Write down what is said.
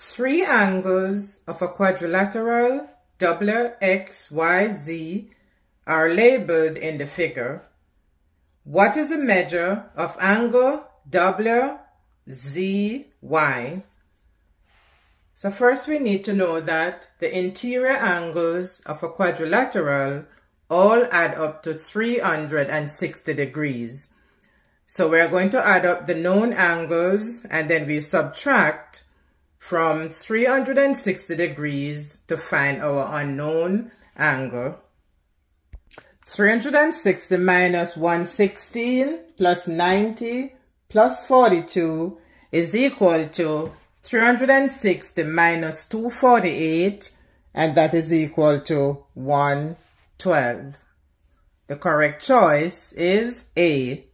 Three angles of a quadrilateral WXYZ are labeled in the figure. What is the measure of angle WZY? So first we need to know that the interior angles of a quadrilateral all add up to 360 degrees. So we're going to add up the known angles and then we subtract from 360 degrees to find our unknown angle. 360 minus 116 plus 90 plus 42 is equal to 360 minus 248 and that is equal to 112. The correct choice is A.